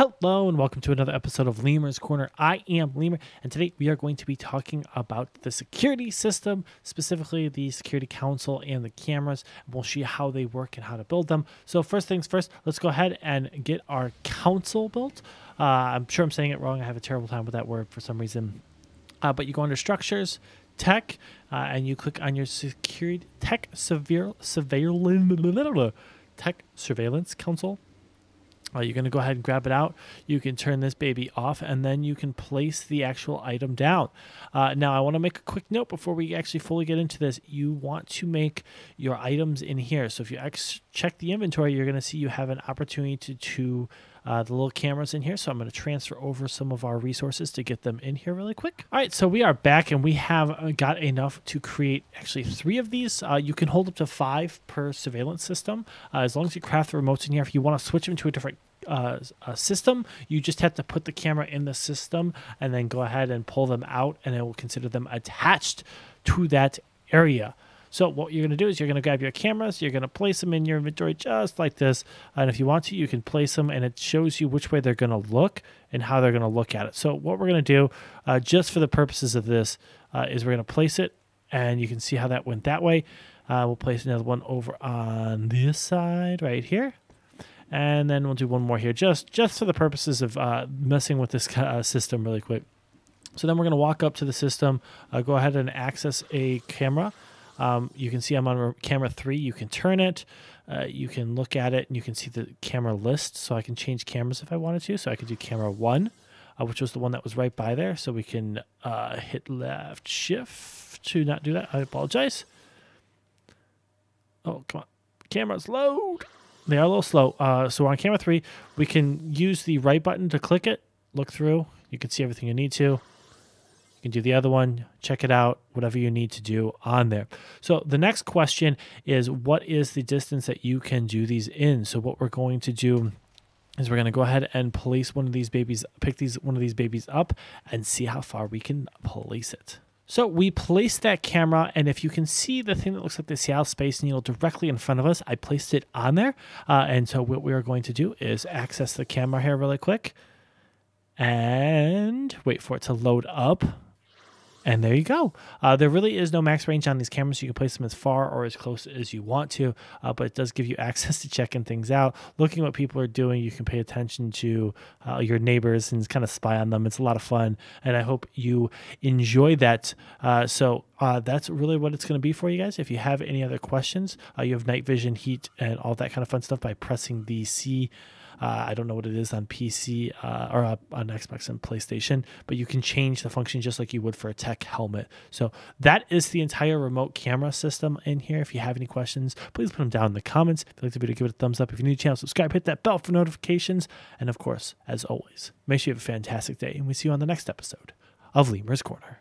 Hello and welcome to another episode of Lemur's Corner. I am Lemur, and today we are going to be talking about the security system, specifically the security Council and the cameras. We'll see how they work and how to build them. So first things first, let's go ahead and get our council built. Uh, I'm sure I'm saying it wrong. I have a terrible time with that word for some reason. Uh, but you go under structures, Tek, uh, and you click on your security Tek severe surveillance Tek surveillance console uh, you're going to go ahead and grab it out. You can turn this baby off, and then you can place the actual item down. Uh, now, I want to make a quick note before we actually fully get into this. You want to make your items in here. So if you check the inventory, you're going to see you have an opportunity to, to uh, the little cameras in here. So I'm going to transfer over some of our resources to get them in here really quick. All right, so we are back and we have uh, got enough to create actually three of these. Uh, you can hold up to five per surveillance system. Uh, as long as you craft the remotes in here, if you want to switch them to a different uh, system, you just have to put the camera in the system and then go ahead and pull them out and it will consider them attached to that area. So what you're going to do is you're going to grab your cameras, you're going to place them in your inventory just like this. And if you want to, you can place them and it shows you which way they're going to look and how they're going to look at it. So what we're going to do, uh, just for the purposes of this, uh, is we're going to place it and you can see how that went that way. Uh, we'll place another one over on this side right here. And then we'll do one more here, just just for the purposes of uh, messing with this uh, system really quick. So then we're going to walk up to the system, uh, go ahead and access a camera. Um, you can see I'm on camera three. You can turn it. Uh, you can look at it and you can see the camera list. So I can change cameras if I wanted to. So I could do camera one, uh, which was the one that was right by there. So we can uh, hit left shift to not do that. I apologize. Oh, come on. Cameras load. They are a little slow. Uh, so on camera three, we can use the right button to click it, look through. You can see everything you need to. You can do the other one, check it out, whatever you need to do on there. So the next question is what is the distance that you can do these in? So what we're going to do is we're going to go ahead and place one of these babies, pick these one of these babies up and see how far we can place it. So we placed that camera, and if you can see the thing that looks like the Seattle Space Needle directly in front of us, I placed it on there. Uh, and so what we are going to do is access the camera here really quick and wait for it to load up. And there you go. Uh, there really is no max range on these cameras. You can place them as far or as close as you want to, uh, but it does give you access to checking things out, looking what people are doing. You can pay attention to uh, your neighbors and kind of spy on them. It's a lot of fun, and I hope you enjoy that. Uh, so uh, that's really what it's going to be for you guys. If you have any other questions, uh, you have night vision, heat, and all that kind of fun stuff by pressing the C uh, I don't know what it is on PC uh, or on Xbox and PlayStation, but you can change the function just like you would for a Tek helmet. So that is the entire remote camera system in here. If you have any questions, please put them down in the comments. If you'd like the video, give it a thumbs up. If you're new to the channel, subscribe, hit that bell for notifications. And of course, as always, make sure you have a fantastic day, and we see you on the next episode of Lemur's Corner.